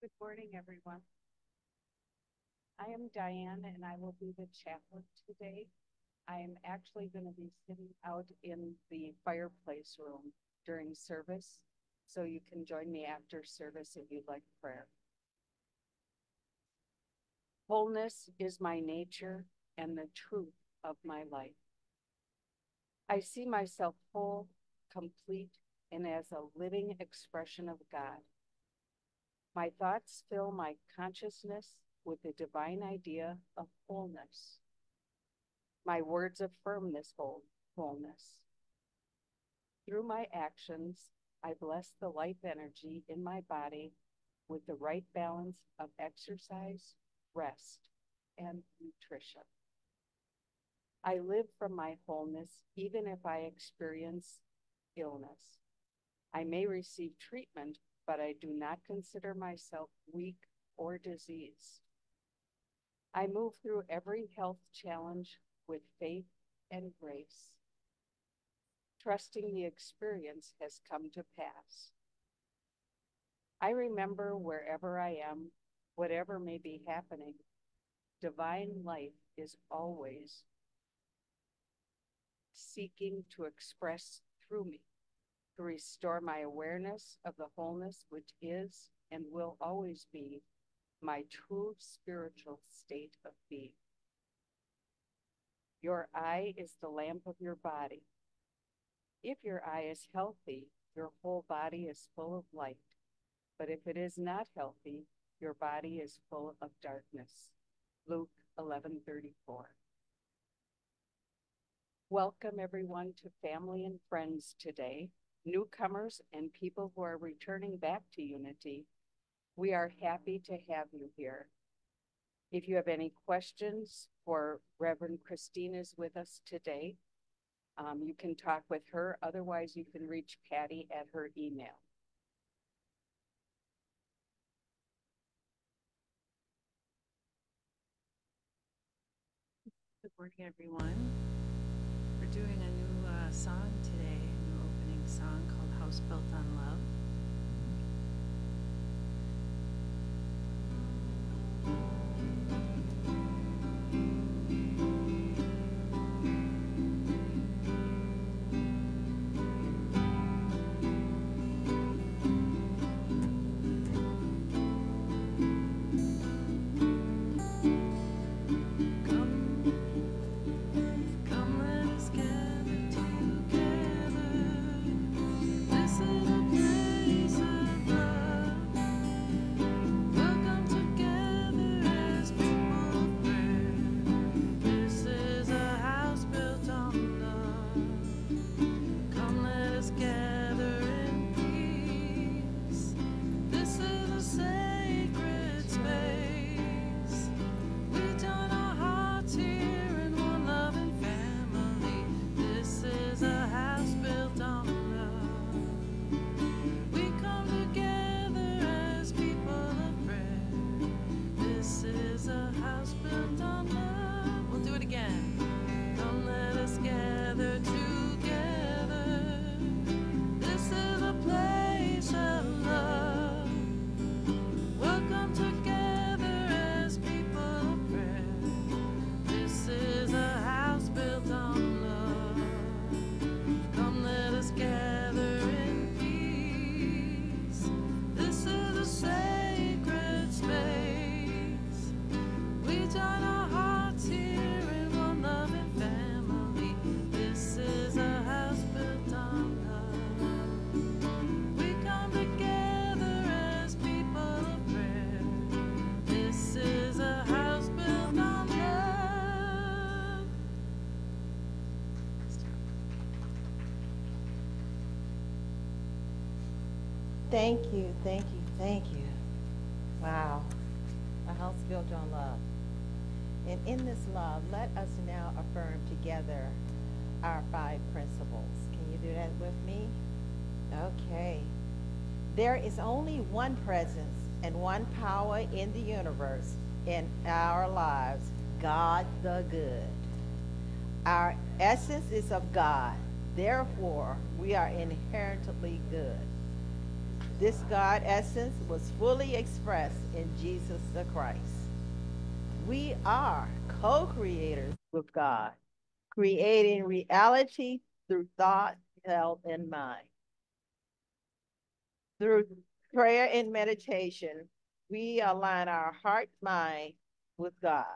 Good morning, everyone. I am Diane and I will be the chaplain today. I am actually going to be sitting out in the fireplace room during service, so you can join me after service if you'd like prayer. Wholeness is my nature and the truth of my life. I see myself whole, complete, and as a living expression of God. My thoughts fill my consciousness with the divine idea of wholeness. My words affirm this whole, wholeness. Through my actions, I bless the life energy in my body with the right balance of exercise, rest, and nutrition. I live from my wholeness even if I experience illness. I may receive treatment, but I do not consider myself weak or diseased. I move through every health challenge with faith and grace, trusting the experience has come to pass. I remember wherever I am, whatever may be happening, divine life is always seeking to express through me, to restore my awareness of the wholeness which is and will always be my true spiritual state of being. Your eye is the lamp of your body. If your eye is healthy, your whole body is full of light. But if it is not healthy, your body is full of darkness. Luke 11:34. Welcome everyone to family and friends today, newcomers and people who are returning back to Unity. We are happy to have you here. If you have any questions for Reverend Christine is with us today, um, you can talk with her. Otherwise, you can reach Patty at her email. Good morning, everyone. We're doing a new uh, song today, song called House Built on Love. Thank you, thank you, thank you. Wow. A house built on love. And in this love, let us now affirm together our five principles. Can you do that with me? Okay. There is only one presence and one power in the universe in our lives, God the good. Our essence is of God. Therefore, we are inherently good. This God essence was fully expressed in Jesus the Christ. We are co creators with God, creating reality through thought, held and mind. Through prayer and meditation, we align our heart mind with God.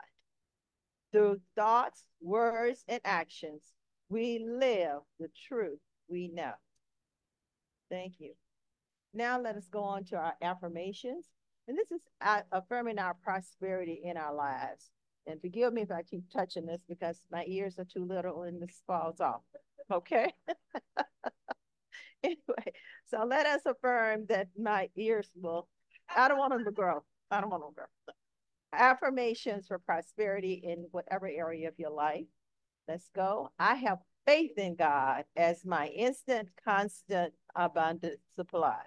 Through thoughts, words, and actions, we live the truth we know. Thank you. Now let us go on to our affirmations. And this is uh, affirming our prosperity in our lives. And forgive me if I keep touching this because my ears are too little and this falls off. Okay. anyway, so let us affirm that my ears will, I don't want them to grow. I don't want them to grow. Affirmations for prosperity in whatever area of your life. Let's go. I have faith in God as my instant, constant, abundant supply.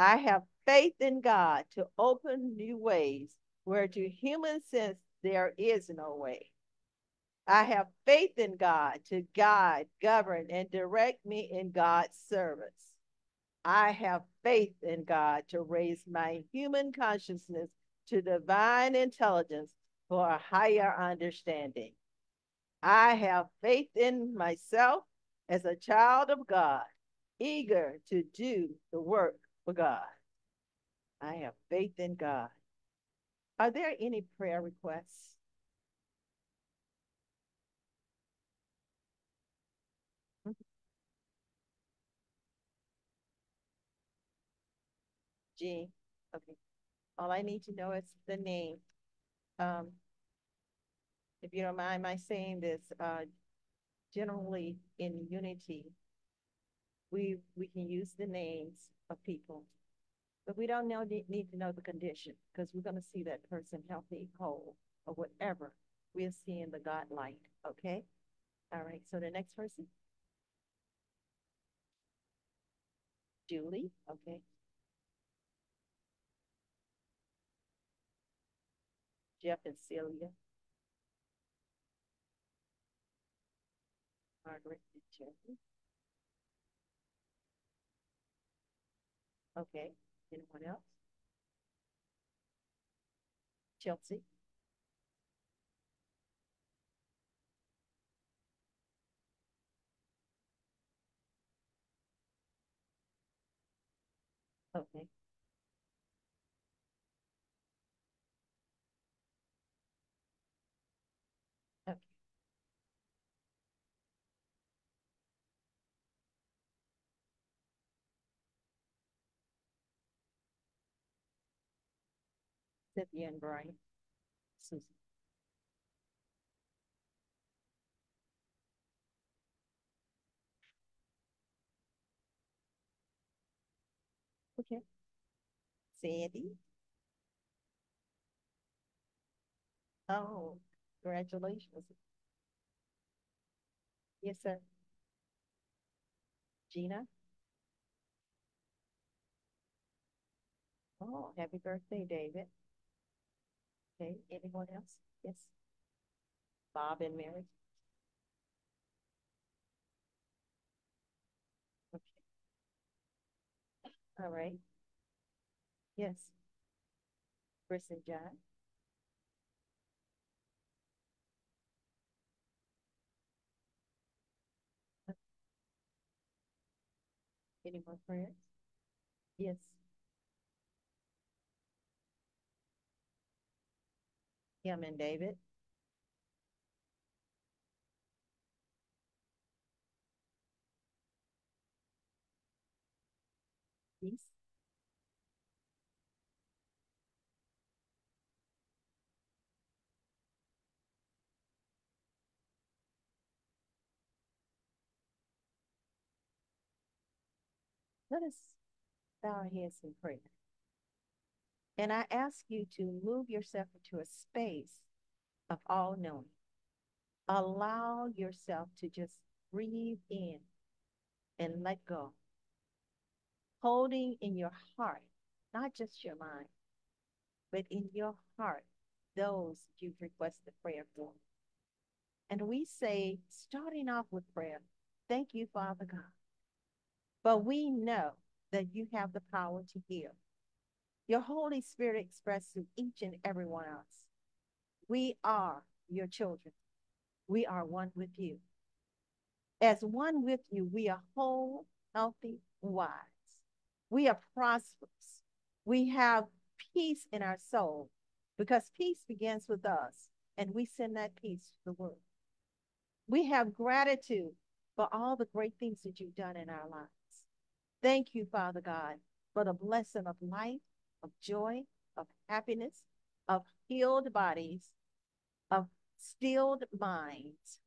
I have faith in God to open new ways where to human sense there is no way. I have faith in God to guide, govern, and direct me in God's service. I have faith in God to raise my human consciousness to divine intelligence for a higher understanding. I have faith in myself as a child of God, eager to do the work for God. I have faith in God. Are there any prayer requests? Jean, okay. All I need to know is the name. Um, if you don't mind my saying this, uh, generally in unity, we we can use the names of people, but we don't know need to know the condition because we're going to see that person healthy, whole, or whatever we're seeing the God light. Okay, all right. So the next person, Julie. Okay. Jeff and Celia. Margaret and Jeffrey. Okay, anyone else? Chelsea? Okay. Cynthia and Brian. Susan. Okay. Sandy. Oh, congratulations. Yes, sir. Gina. Oh, happy birthday, David. Okay, anyone else? Yes. Bob and Mary? Okay. All right. Yes. Chris and John? Any more prayers? Yes. Kim and David. Please. Let us bow our heads in prayer. And I ask you to move yourself into a space of all knowing. Allow yourself to just breathe in and let go. Holding in your heart, not just your mind, but in your heart, those you've requested prayer for. And we say, starting off with prayer, thank you, Father God. But we know that you have the power to heal. Your Holy Spirit expressed to each and every one of us. We are your children. We are one with you. As one with you, we are whole, healthy, wise. We are prosperous. We have peace in our soul because peace begins with us, and we send that peace to the world. We have gratitude for all the great things that you've done in our lives. Thank you, Father God, for the blessing of life, of joy, of happiness, of healed bodies, of stilled minds,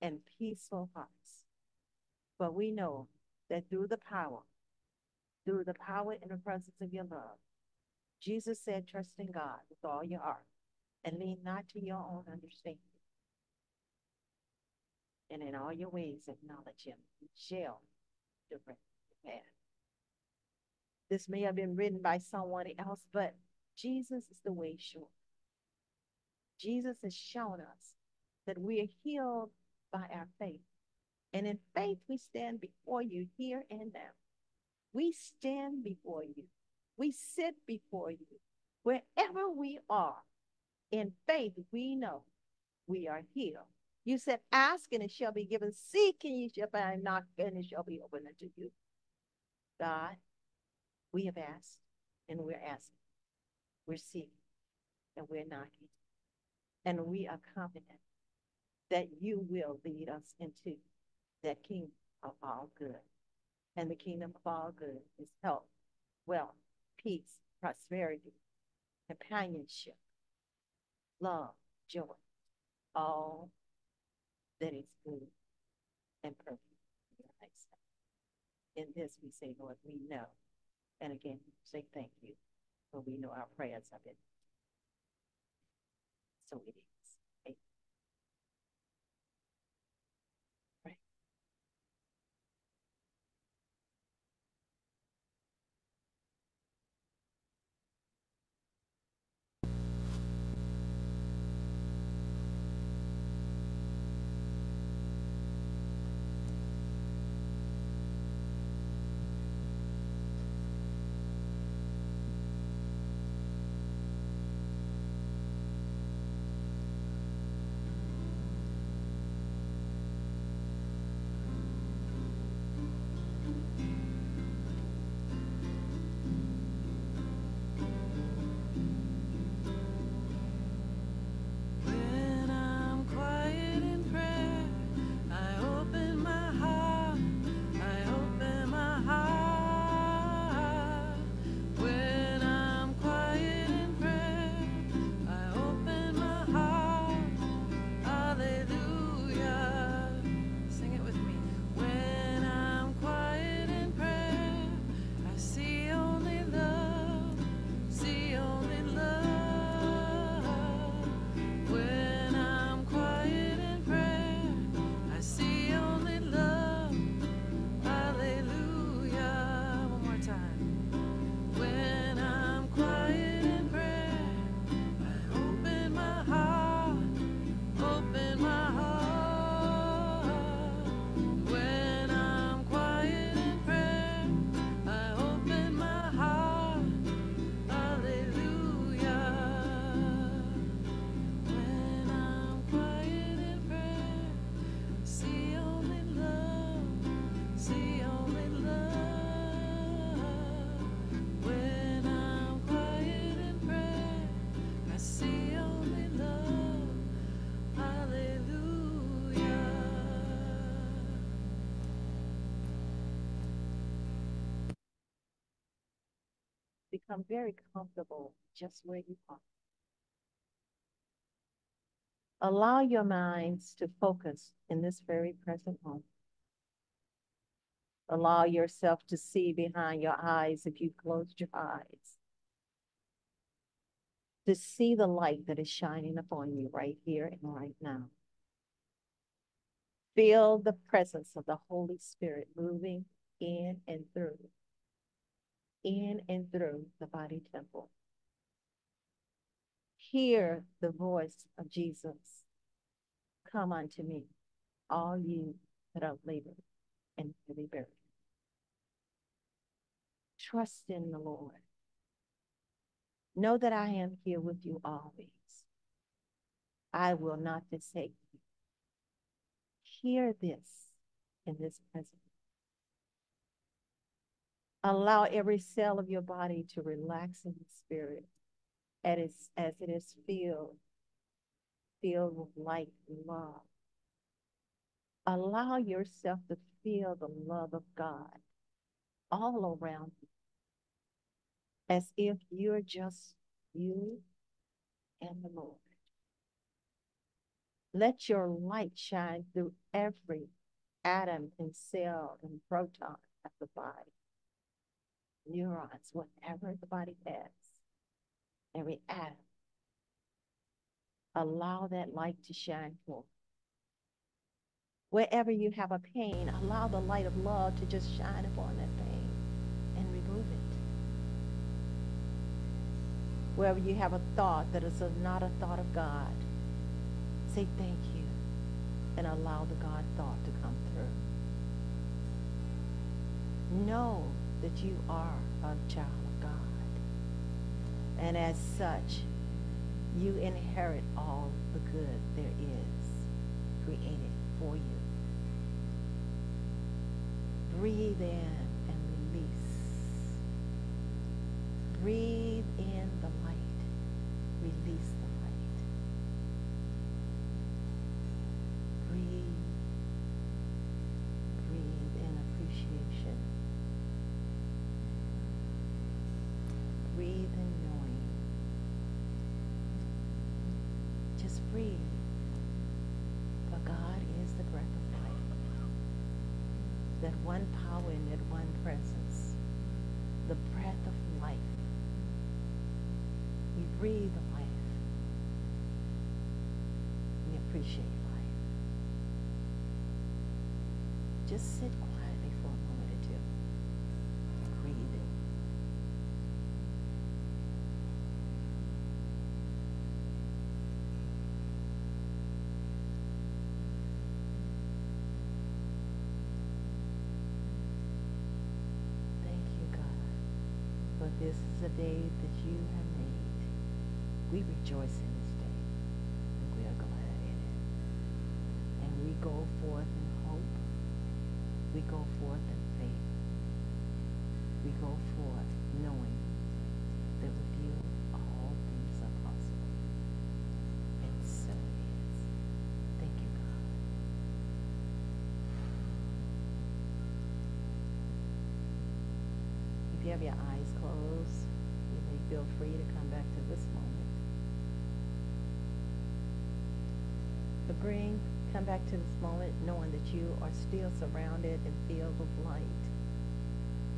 and peaceful hearts. But we know that through the power, through the power and the presence of your love, Jesus said, trust in God with all your heart and lean not to your own understanding. And in all your ways acknowledge him. He shall direct the path. This may have been written by someone else, but Jesus is the way sure. Jesus has shown us that we are healed by our faith. And in faith, we stand before you here and now. We stand before you. We sit before you. Wherever we are, in faith, we know we are healed. You said, Ask and it shall be given, seek and you shall find, knock and it shall be opened unto you. God, we have asked and we're asking. We're seeking and we're knocking. And we are confident that you will lead us into that kingdom of all good. And the kingdom of all good is health, wealth, peace, prosperity, companionship, love, joy, all that is good and perfect in. In this we say, Lord, we know. And again, say thank you, for we know our prayers have been. So it is. Become very comfortable just where you are. Allow your minds to focus in this very present moment. Allow yourself to see behind your eyes if you've closed your eyes. To see the light that is shining upon you right here and right now. Feel the presence of the Holy Spirit moving in and through, in and through the body temple. Hear the voice of Jesus. Come unto me, all you that are labored and heavy burdened. Trust in the Lord. Know that I am here with you always. I will not forsake you. Hear this in this present. Allow every cell of your body to relax in the spirit as, as it is filled, filled with light and love. Allow yourself to feel the love of God all around you, as if you're just you and the Lord. Let your light shine through every atom and cell and proton of the body, neurons, whatever the body has, every atom. Allow that light to shine forth. Wherever you have a pain, allow the light of love to just shine upon that pain and remove it. Wherever you have a thought that is not a thought of God, say thank you and allow the God thought to come through. Know that you are a child of God. And as such, you inherit all the good there is created for you. Breathe in and release. Breathe in appreciate life. Just sit quietly for a moment or two. Breathing. Thank you, God, for this is a day that you have made. We rejoice in We go forth in faith. We go forth knowing that with you all things are possible. And so it is. Thank you, God. If you have your eyes closed, you may feel free to come back to this moment. But bring, come back to this moment knowing that you are still surrounded and filled with light.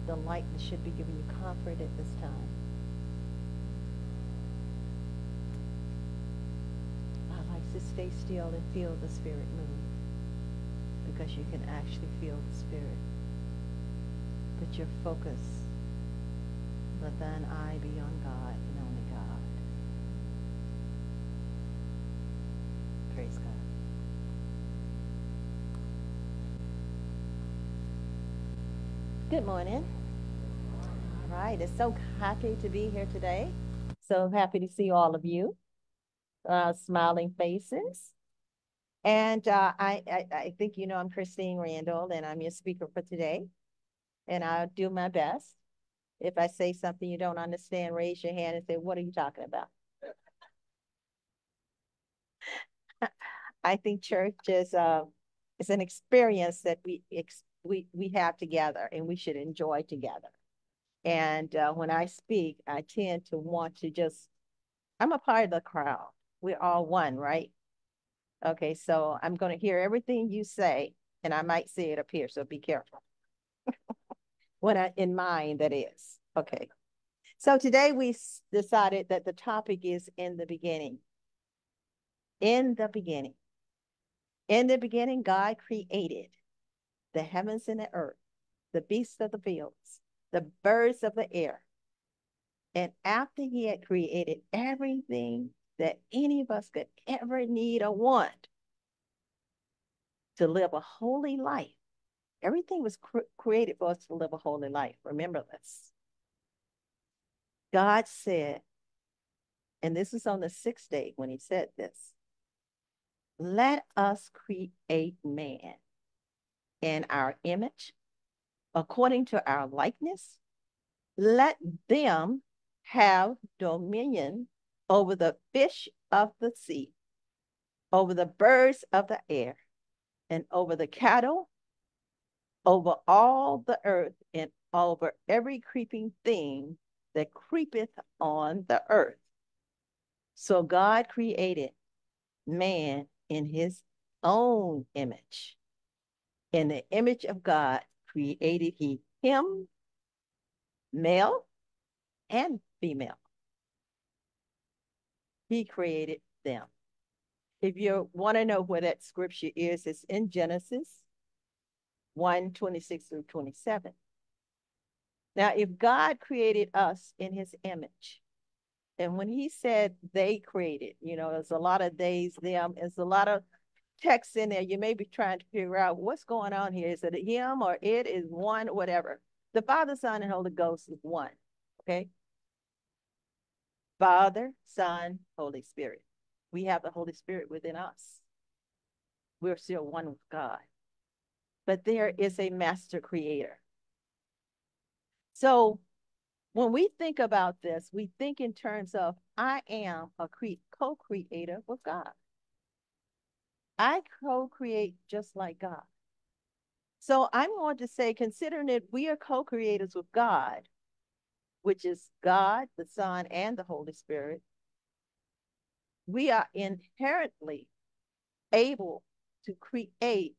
The light that should be giving you comfort at this time. I like to stay still and feel the Spirit move because you can actually feel the Spirit. Put your focus let thine eye be on God. Good morning. All right, it's so happy to be here today. So happy to see all of you, uh, smiling faces. And uh, I, I, I think you know I'm Christine Randle, and I'm your speaker for today. And I'll do my best. If I say something you don't understand, raise your hand and say, what are you talking about? I think church is, uh, is an experience that we, ex we, we have together and we should enjoy together. And uh, when I speak, I tend to want to just, I'm a part of the crowd. We're all one, right? Okay, so I'm going to hear everything you say, and I might see it up here, so be careful. when I, in mind, that is. Okay. So today we decided that the topic is in the beginning. In the beginning. In the beginning, God created the heavens and the earth, the beasts of the fields, the birds of the air. And after he had created everything that any of us could ever need or want to live a holy life, everything was cr created for us to live a holy life. Remember this. God said, and this is on the sixth day when he said this, let us create man in our image, according to our likeness. Let them have dominion over the fish of the sea, over the birds of the air, and over the cattle, over all the earth, and over every creeping thing that creepeth on the earth. So God created man in his own image. In the image of God created he him, male and female. He created them. If you want to know where that scripture is, it's in Genesis 1 26 through 27. Now, if God created us in his image, and when he said they created, you know, there's a lot of days, them, there's a lot of text in there. You may be trying to figure out what's going on here. Is it him or it is one, whatever. The Father, Son, and Holy Ghost is one. Okay. Father, Son, Holy Spirit. We have the Holy Spirit within us. We're still one with God. But there is a master creator. So when we think about this, we think in terms of I am a co-creator with God. I co-create just like God. So I'm going to say, considering that we are co-creators with God, which is God, the Son, and the Holy Spirit, we are inherently able to create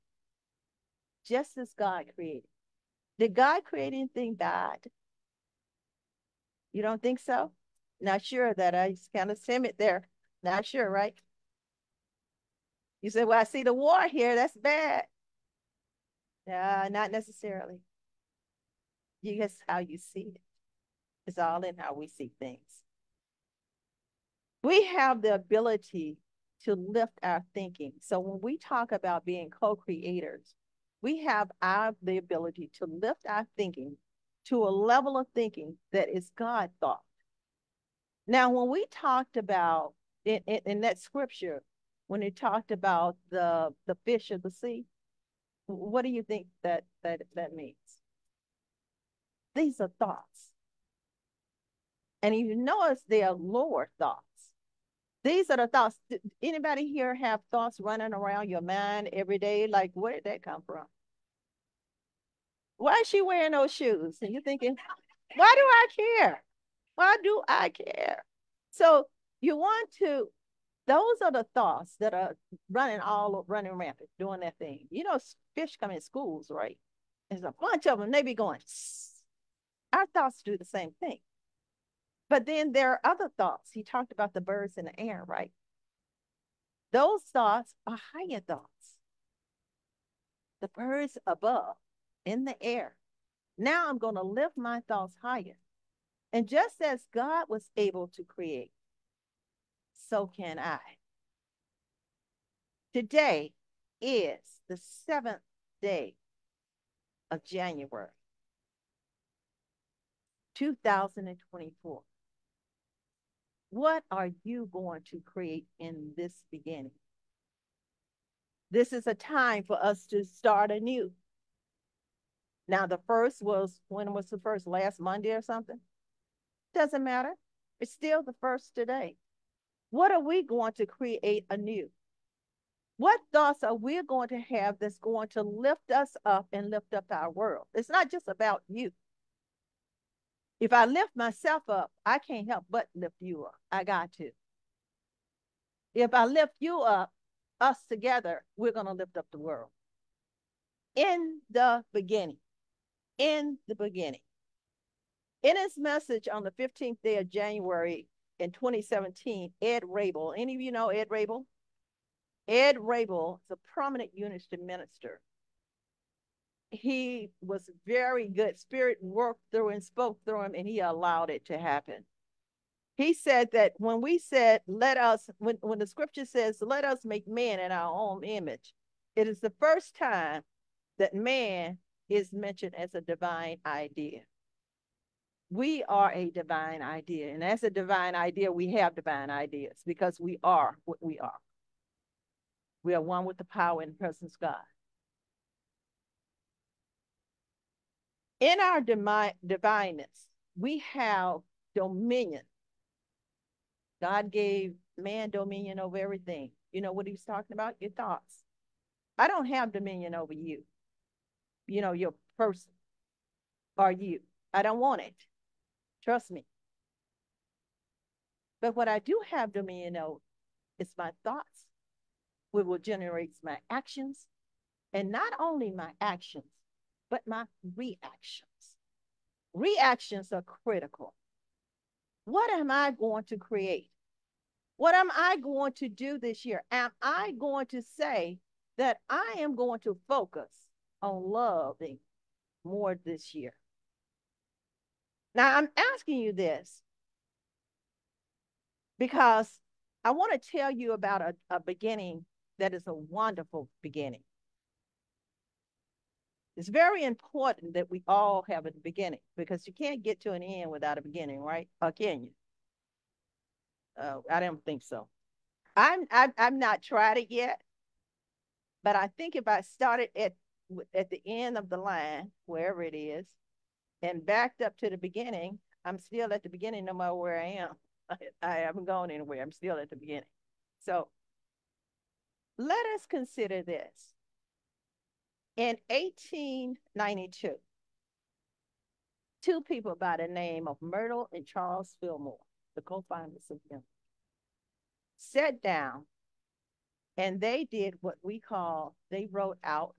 just as God created. Did God create anything bad? You don't think so? Not sure that I kind of timid there. Not sure, right? You say, well, I see the war here. That's bad. Yeah, mm-hmm. not necessarily. You guess how you see it. It's all in how we see things. We have the ability to lift our thinking. So when we talk about being co-creators, we have our the ability to lift our thinking to a level of thinking that is God thought. Now, when we talked about in, in, in that scripture, when it talked about the the fish of the sea, what do you think that that that means? These are thoughts. And you notice they are lower thoughts. These are the thoughts. Anybody here have thoughts running around your mind every day? Like, where did that come from? Why is she wearing those shoes? And you're thinking, why do I care? Why do I care? So you want to, those are the thoughts that are running all running rampant, doing that thing. You know, fish come in schools, right? There's a bunch of them, they be going, Sss. our thoughts do the same thing. But then there are other thoughts. He talked about the birds in the air, right? Those thoughts are higher thoughts. The birds above in the air. Now I'm going to lift my thoughts higher. And just as God was able to create, so can I. Today is the seventh day of January 2024. What are you going to create in this beginning? This is a time for us to start anew. Now, the first was, when was the first? Last Monday or something? Doesn't matter. It's still the first today. What are we going to create anew? What thoughts are we going to have that's going to lift us up and lift up our world? It's not just about you. If I lift myself up, I can't help but lift you up. I got to. If I lift you up, us together, we're going to lift up the world. In the beginning, in the beginning. In his message on the 15th day of January in 2017, Ed Rabel, any of you know Ed Rabel? Ed Rabel is a prominent Unitarian minister. He was very good. Spirit worked through and spoke through him, and he allowed it to happen. He said that when we said, let us, when, when the scripture says, let us make man in our own image, it is the first time that man is mentioned as a divine idea. We are a divine idea. And as a divine idea, we have divine ideas because we are what we are. We are one with the power and presence God. In our divine divineness, we have dominion. God gave man dominion over everything. You know what he was talking about? Your thoughts. I don't have dominion over you. You know, your person or you. I don't want it. Trust me. But what I do have dominion over is my thoughts, which will generate my actions. And not only my actions, but my reactions. Reactions are critical. What am I going to create? What am I going to do this year? Am I going to say that I am going to focus on loving more this year? Now, I'm asking you this because I want to tell you about a, a beginning that is a wonderful beginning. It's very important that we all have a beginning because you can't get to an end without a beginning, right? Or can you? Uh, I don't think so. I'm I've, I've not tried it yet, but I think if I started at at the end of the line, wherever it is, and backed up to the beginning, I'm still at the beginning no matter where I am. I, I haven't gone anywhere. I'm still at the beginning. So let us consider this. In 1892, two people by the name of Myrtle and Charles Fillmore the co-founders of them, sat down and they did what we call, they wrote out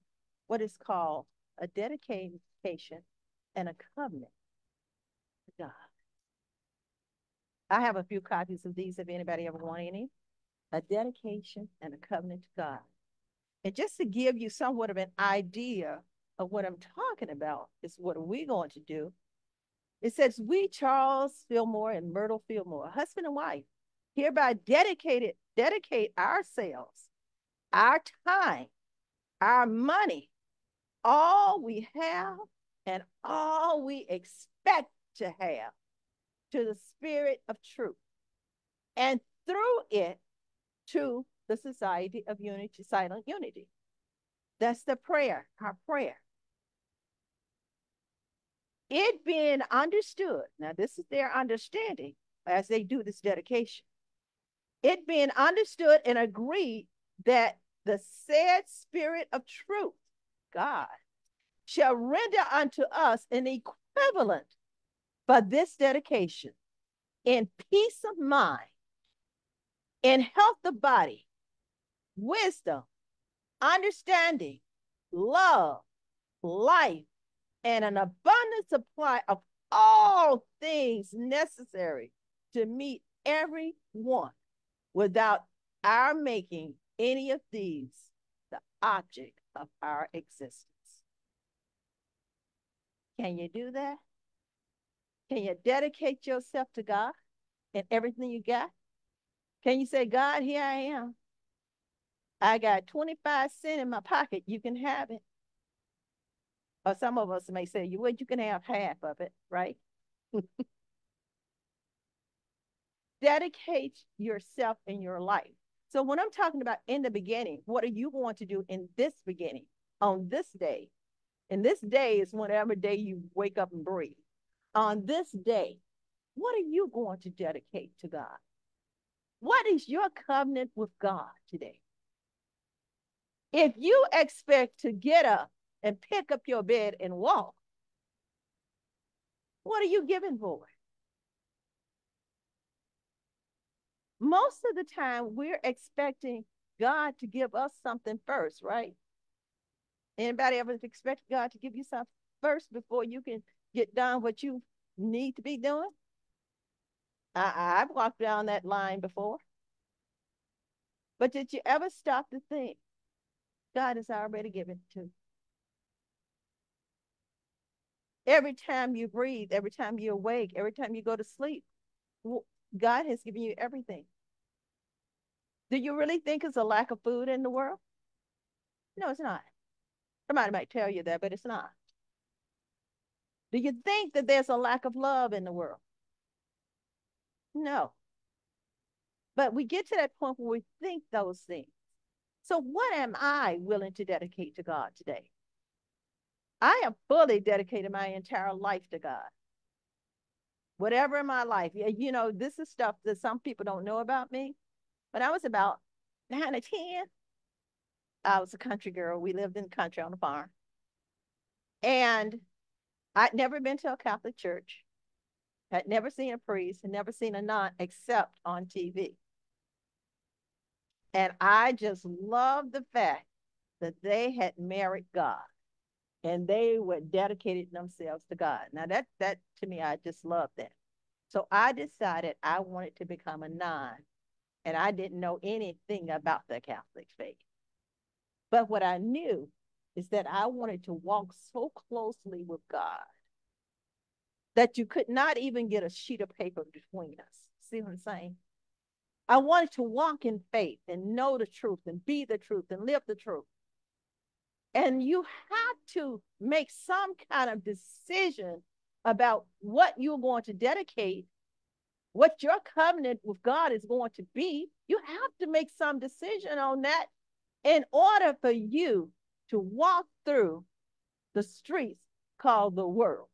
what is called a dedication and a covenant to God. I have a few copies of these if anybody ever want any. A dedication and a covenant to God. And just to give you somewhat of an idea of what I'm talking about is what are we going to do it says, We, Charles Fillmore and Myrtle Fillmore, husband and wife, hereby dedicated, dedicate ourselves, our time, our money, all we have, and all we expect to have to the spirit of truth. And through it to the Society of Unity, Silent Unity. That's the prayer, our prayer it being understood, now this is their understanding as they do this dedication, it being understood and agreed that the said spirit of truth, God, shall render unto us an equivalent for this dedication in peace of mind, in health of body, wisdom, understanding, love, life, and an abundant supply of all things necessary to meet every want without our making any of these the object of our existence. Can you do that? Can you dedicate yourself to God and everything you got? Can you say, God, here I am. I got 25 cents in my pocket. You can have it or some of us may say, well, you can have half of it, right? Dedicate yourself in your life. So when I'm talking about in the beginning, what are you going to do in this beginning, on this day? And this day is whatever day you wake up and breathe. On this day, what are you going to dedicate to God? What is your covenant with God today? If you expect to get up and pick up your bed and walk, what are you giving for? it? Most of the time, we're expecting God to give us something first, right? Anybody ever expect God to give you something first before you can get done what you need to be doing? I, I've walked down that line before. But did you ever stop to think God has already given to you? Every time you breathe, every time you awake, every time you go to sleep, God has given you everything. Do you really think it's a lack of food in the world? No, it's not. Somebody might tell you that, but it's not. Do you think that there's a lack of love in the world? No. But we get to that point where we think those things. So, what am I willing to dedicate to God today? I have fully dedicated my entire life to God. Whatever in my life, you know, this is stuff that some people don't know about me. When I was about nine or 10, I mm. was a country girl. We lived in the country on a farm. And I'd never been to a Catholic church, had never seen a priest, had never seen a nun except on TV. And I just loved the fact that they had married God and they were dedicated themselves to God. Now that that to me, I just loved that. So I decided I wanted to become a nun, and I didn't know anything about the Catholic faith. But what I knew is that I wanted to walk so closely with God that you could not even get a sheet of paper between us. See what I'm saying? I wanted to walk in faith and know the truth and be the truth and live the truth. And you have to make some kind of decision about what you're going to dedicate, what your covenant with God is going to be. You have to make some decision on that in order for you to walk through the streets called the world,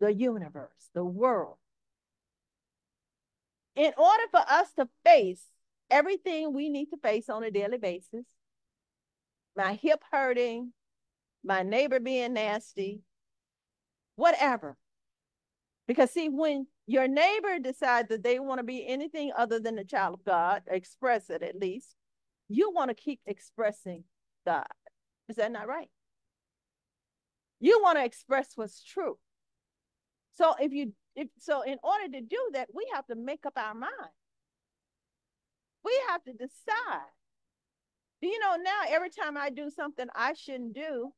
the universe, the world. In order for us to face everything we need to face on a daily basis, my hip hurting, my neighbor being nasty, whatever. Because see, when your neighbor decides that they want to be anything other than a child of God, express it at least, you want to keep expressing God. Is that not right? You want to express what's true. So if you if so in order to do that, we have to make up our mind. We have to decide. Do you know now every time I do something I shouldn't do,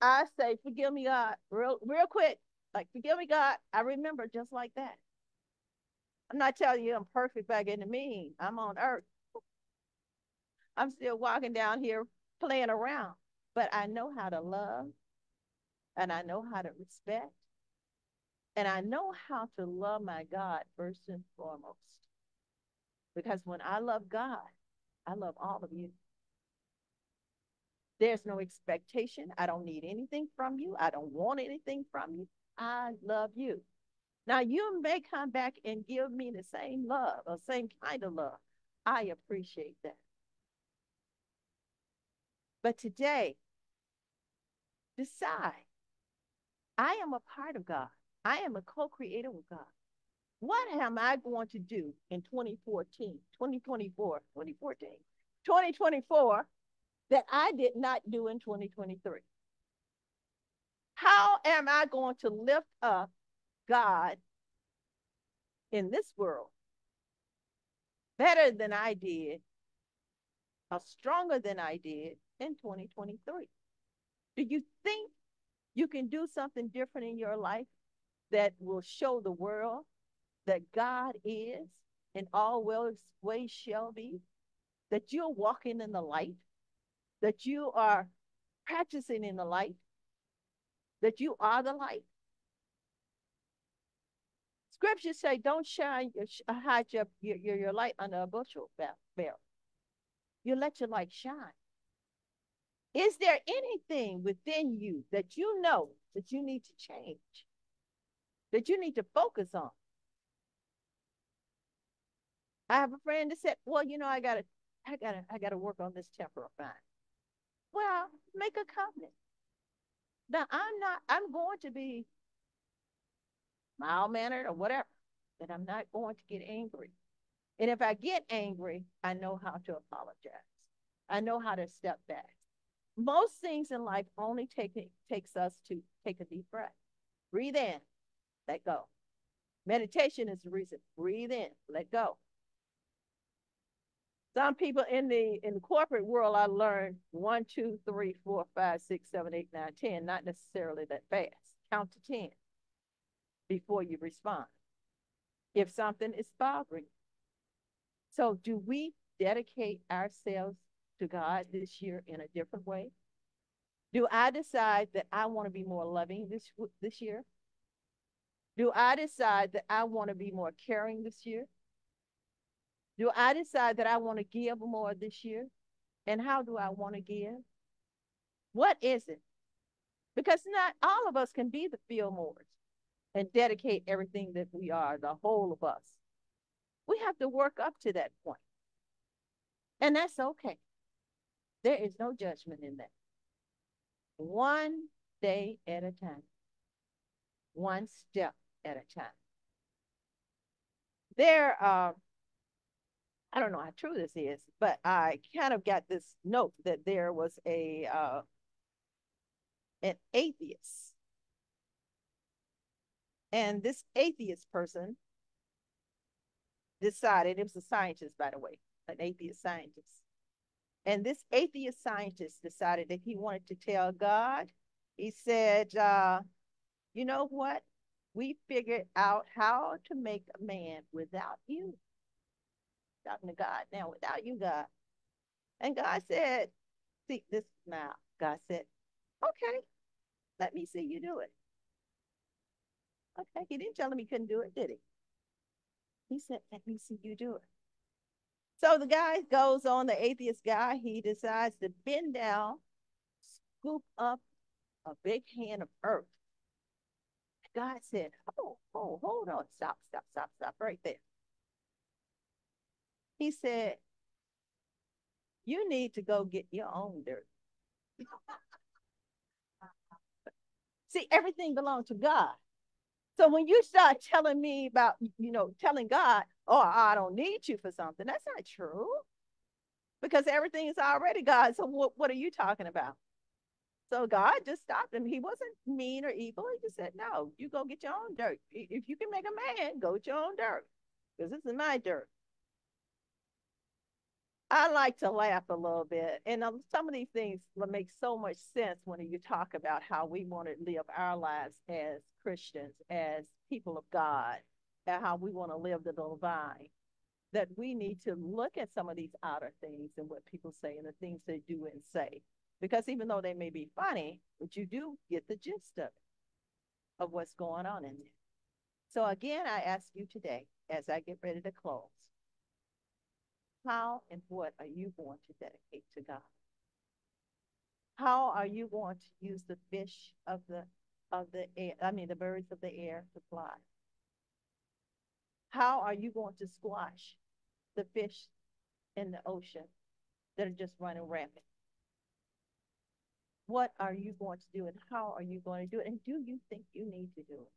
I say, forgive me, God, real real quick. Like, forgive me, God. I remember just like that. I'm not telling you I'm perfect by getting mean. I'm on earth. I'm still walking down here playing around, but I know how to love and I know how to respect and I know how to love my God first and foremost. Because when I love God, I love all of you. There's no expectation. I don't need anything from you. I don't want anything from you. I love you. Now, you may come back and give me the same love or same kind of love. I appreciate that. But today, decide I am a part of God. I am a co creator with God. What am I going to do in 2014, 2024, 2014, 2024 that I did not do in 2023? How am I going to lift up God in this world better than I did, or stronger than I did in 2023? Do you think you can do something different in your life that will show the world that God is and all ways shall be? That you're walking in the light, that you are practicing in the light, that you are the light. Scriptures say, don't shine, your, hide your, your, your light under a bushel barrel. You let your light shine. Is there anything within you that you know that you need to change? That you need to focus on? I have a friend that said, Well, you know, I gotta, I gotta, I gotta work on this temper of mine. Well, make a covenant. Now I'm not, I'm going to be mild mannered or whatever, but I'm not going to get angry. And if I get angry, I know how to apologize. I know how to step back most things in life only take takes us to take a deep breath. Breathe in, let go. Meditation is the reason. Breathe in, let go. Some people in the in the corporate world, I learned one, two, three, four, five, six, seven, eight, nine, ten. Not necessarily that fast. Count to ten before you respond. If something is bothering. you. So, do we dedicate ourselves to God this year in a different way? Do I decide that I want to be more loving this this year? Do I decide that I want to be more caring this year? Do I decide that I want to give more this year? And how do I want to give? What is it? Because not all of us can be the Fillmores and dedicate everything that we are, the whole of us. We have to work up to that point. And that's okay. There is no judgment in that. One day at a time, one step at a time. There are, I don't know how true this is, but I kind of got this note that there was a uh, an atheist. And this atheist person decided, it was a scientist, by the way, an atheist scientist. And this atheist scientist decided that he wanted to tell God, he said, uh, you know what? We figured out how to make a man without you. Talking to God now, without you, God. And God said, see this now. God said, okay, let me see you do it. Okay, he didn't tell him he couldn't do it, did he? He said, let me see you do it. So the guy goes on, the atheist guy, he decides to bend down, scoop up a big hand of earth. God said, Oh, oh, hold on, stop, stop, stop, stop right there. He said, You need to go get your own dirt. See, everything belongs to God. So when you start telling me about, you know, telling God, oh, I don't need you for something, that's not true. Because everything is already God. So what, what are you talking about? So God just stopped him. He wasn't mean or evil. He just said, no, you go get your own dirt. If you can make a man, go get your own dirt. Because this is my dirt. I like to laugh a little bit. And um, some of these things make so much sense when you talk about how we want to live our lives as Christians, as people of God, and how we want to live the divine. That we need to look at some of these outer things and what people say and the things they do and say. Because even though they may be funny, but you do get the gist of it, of what's going on in there. So again, I ask you today, as I get ready to close, how and what are you going to dedicate to God? How are you going to use the fish of the of the air, I mean the birds of the air to fly? How are you going to squash the fish in the ocean that are just running rampant? What are you going to do and how are you going to do it? And do you think you need to do it?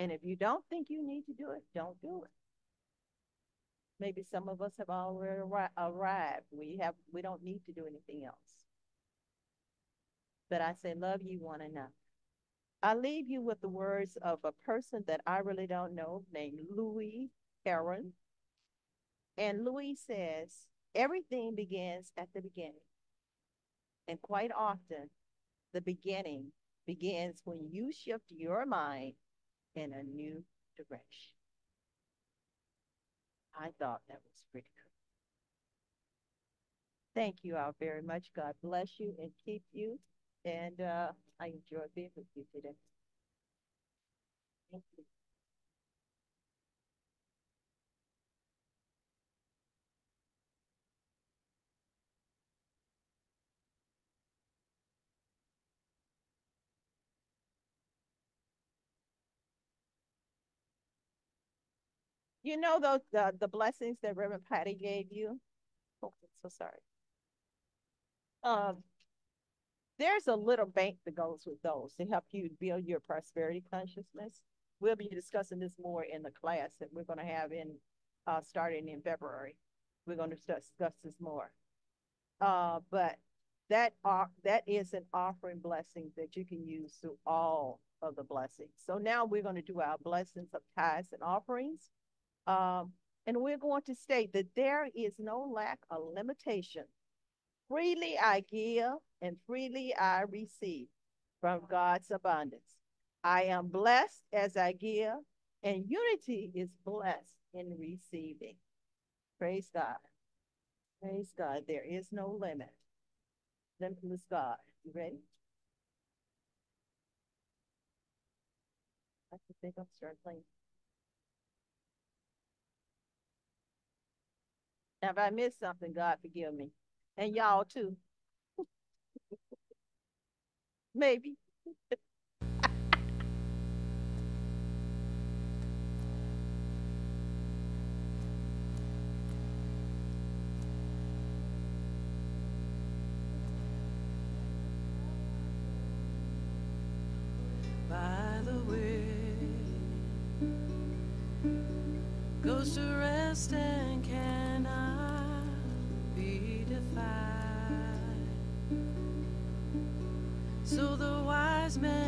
And if you don't think you need to do it, don't do it. Maybe some of us have already arrived. We have we don't need to do anything else. But I say love you one another. I leave you with the words of a person that I really don't know named Louis Heron. And Louis says, everything begins at the beginning. And quite often, the beginning begins when you shift your mind in a new direction. I thought that was pretty cool. Thank you all very much. God bless you and keep you. And uh, I enjoyed being with you today. Thank you. You know those the, the blessings that Reverend Patty gave you? Oh, so sorry. Um, there's a little bank that goes with those to help you build your prosperity consciousness. We'll be discussing this more in the class that we're going to have in uh, starting in February. We're going to discuss this more. Uh, but that uh, that is an offering blessing that you can use through all of the blessings. So now we're going to do our blessings of tithes and offerings. Um, and we're going to state that there is no lack of limitation. Freely I give and freely I receive from God's abundance. I am blessed as I give, and unity is blessed in receiving. Praise God. Praise God. There is no limit. Limitless God. You ready? I think I'll start Now, if I missed something, God forgive me. And y'all too. Maybe. by the way goes to rest the wise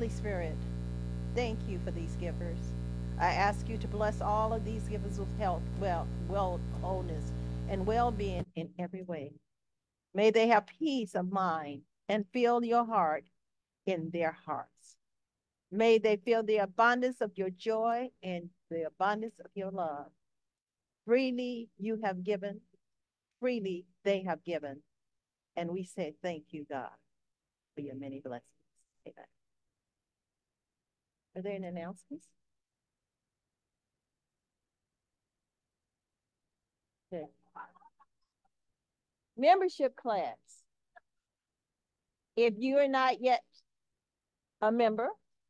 Holy Spirit, thank you for these givers. I ask you to bless all of these givers with health, wealth, wholeness, and well-being in every way. May they have peace of mind and feel your heart in their hearts. May they feel the abundance of your joy and the abundance of your love. Freely you have given, freely they have given. And we say thank you, God, for your many blessings. Amen. Are there any announcements? Okay. Membership class. If you are not yet a member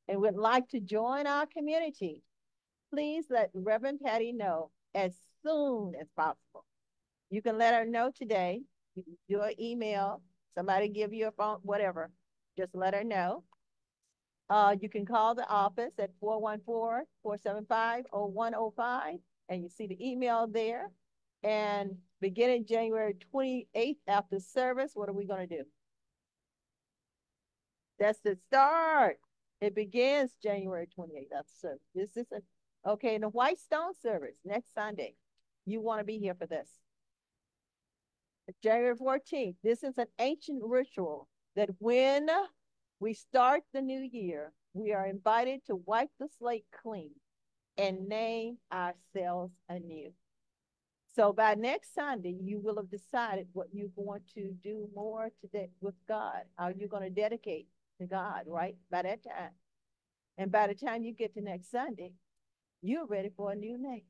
and would like to join our community, please let Reverend Patty know as soon as possible. You can let her know today. You can do an email, somebody give you a phone, whatever. Just let her know. Uh, you can call the office at 414-475-0105 and you see the email there. And beginning January twenty-eighth after service, what are we gonna do? That's the start. It begins January twenty-eighth after service. This is a, okay, the White Stone service next Sunday. You wanna be here for this. January fourteenth, this is an ancient ritual that when we start the new year, we are invited to wipe the slate clean and name ourselves anew. So by next Sunday, you will have decided what you're going to do more today with God. Are you going to dedicate to God, right? By that time. And by the time you get to next Sunday, you're ready for a new name.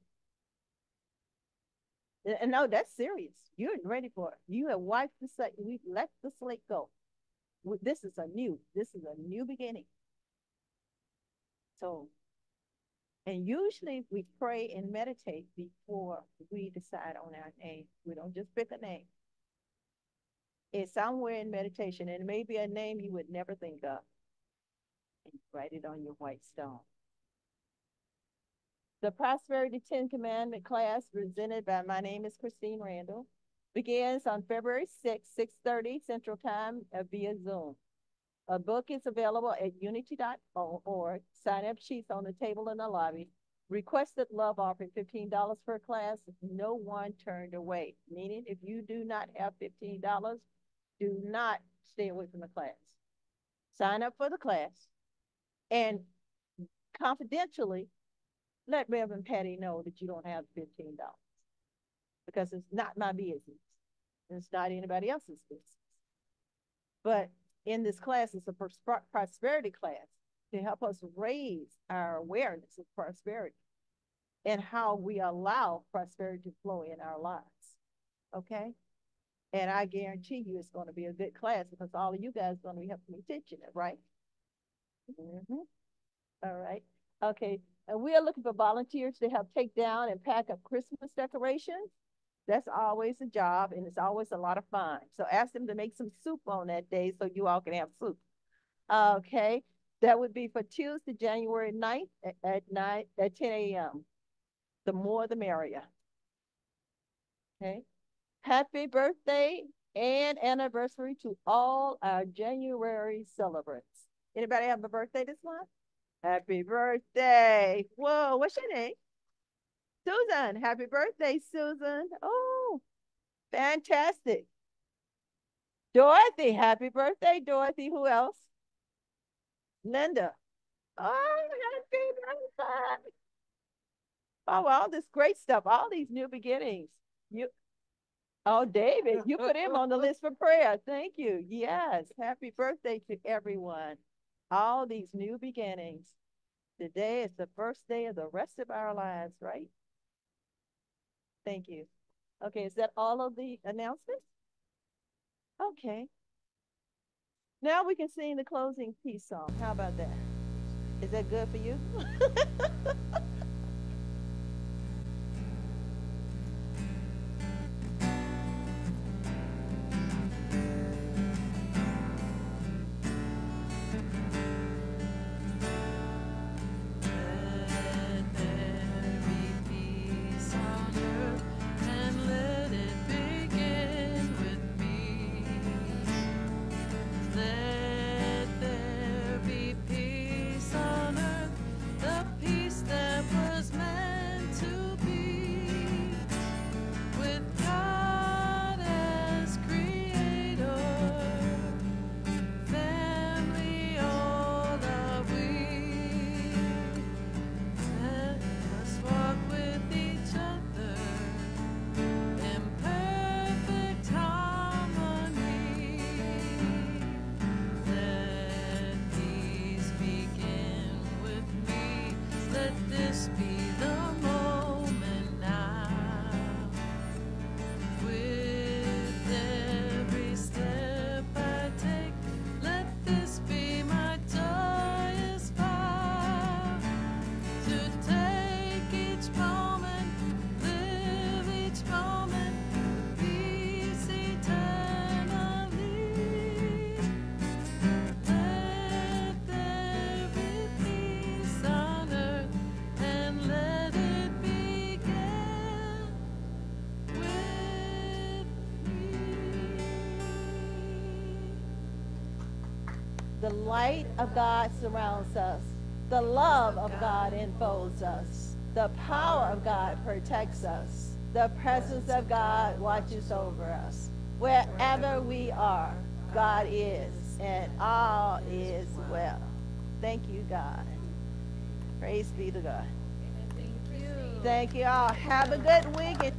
And no, that's serious. You're ready for it. You have wiped the slate. We've let the slate go. This is a new, this is a new beginning. So and usually we pray and meditate before we decide on our name. We don't just pick a name. It's somewhere in meditation, and it may be a name you would never think of. And write it on your white stone. The Prosperity Ten Commandment class presented by my name is Christine Randle begins on February 6, 6.30 Central Time uh, via Zoom. A book is available at unity.org. Or sign up sheets on the table in the lobby. Requested love offering $15 per class. No one turned away. Meaning, if you do not have $15, do not stay away from the class. Sign up for the class and confidentially let Reverend Patty know that you don't have $15 because it's not my business. It's not anybody else's business. But in this class it's a prosperity class to help us raise our awareness of prosperity and how we allow prosperity to flow in our lives. Okay? And I guarantee you it's going to be a good class because all of you guys are going to be helping me teaching it, right? Mm-hmm. All right. Okay. And we are looking for volunteers to help take down and pack up Christmas decorations. That's always a job and it's always a lot of fun. So ask them to make some soup on that day so you all can have soup. Okay. That would be for Tuesday, January 9th at, at 9 at 10 a.m. The more the merrier. Okay. Happy birthday and anniversary to all our January celebrants. Anybody have a birthday this month? Happy birthday. Whoa, what's your name? Susan, happy birthday, Susan. Oh, fantastic. Dorothy, happy birthday, Dorothy. Who else? Linda. Oh, happy birthday. Oh, all this great stuff, all these new beginnings. You Oh, David, you put him on the list for prayer. Thank you. Yes. Happy birthday to everyone. All these new beginnings. Today is the first day of the rest of our lives, right? Thank you. Okay, is that all of the announcements? Okay. Now we can sing the closing peace song. How about that? Is that good for you? The light of God surrounds us. The love of God enfolds us. The power of God protects us. The presence of God watches over us. Wherever we are, God is, and all is well. Thank you, God. Praise be to God. Thank you. Thank you all. Have a good week.